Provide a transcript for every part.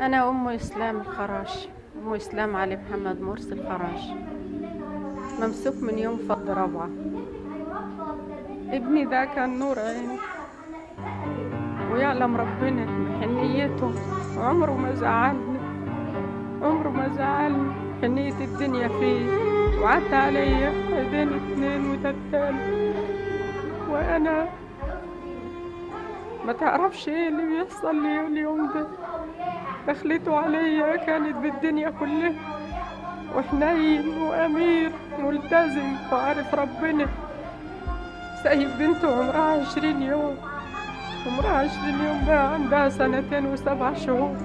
أنا أم إسلام الخراش. أم إسلام علي محمد مرسي الخراش. ممسوك من يوم فض رابعة ابني ده كان نور عيني. ويعلم ربنا حنيته. عمره ما زعلني. عمره ما زعلني حنية الدنيا فيه. وعدت عليا عيدين اتنين وتلاتة وأنا ما تعرفش إيه اللي بيحصل لي اليوم ده. دخلته عليا كانت بالدنيا كلها وحنين وأمير ملتزم وعارف ربنا. سايب بنته عمرها عشرين يوم عمرها عشرين يوم بقى عندها سنتين وسبع شهور.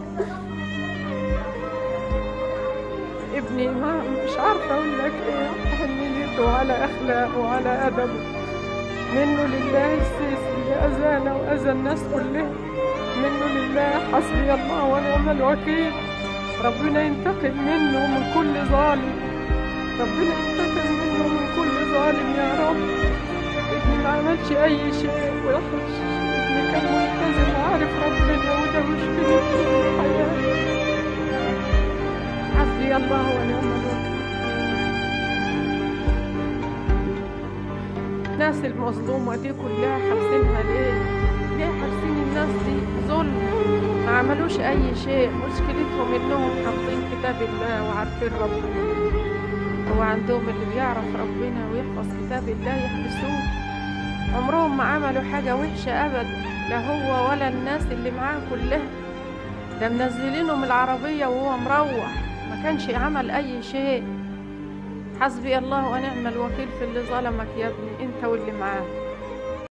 ابني ما مش عارفة أقول لك إيه حنيته وعلى أخلاقه وعلى أدبه. منه لله السيسي. أذانا وأذى الناس كلها منه لله حسبي الله ونعم الوكيل. ربنا ينتقم منه من كل ظالم. ربنا ينتقم منه من كل ظالم يا رب. ابني ما عملش أي شيء وحش ابني كان ملتزم وعارف ربنا وده مشكلته في الحياة حسبي الله ونعم الوكيل. الناس المظلومة دي كلها حابسينها ليه؟ ليه حابسين الناس دي ظلم؟ ما عملوش أي شيء. مشكلتهم إنهم حافظين كتاب الله وعارفين ربنا هو عندهم اللي بيعرف ربنا ويحفظ كتاب الله يحبسوه. عمرهم ما عملوا حاجة وحشة أبدا لا هو ولا الناس اللي معاه كلها. ده منزلينه من العربية وهو مروح. ما كانش عمل أي شيء. حسبي الله ونعم الوكيل في اللي ظلمك يا ابني. انت واللي معاك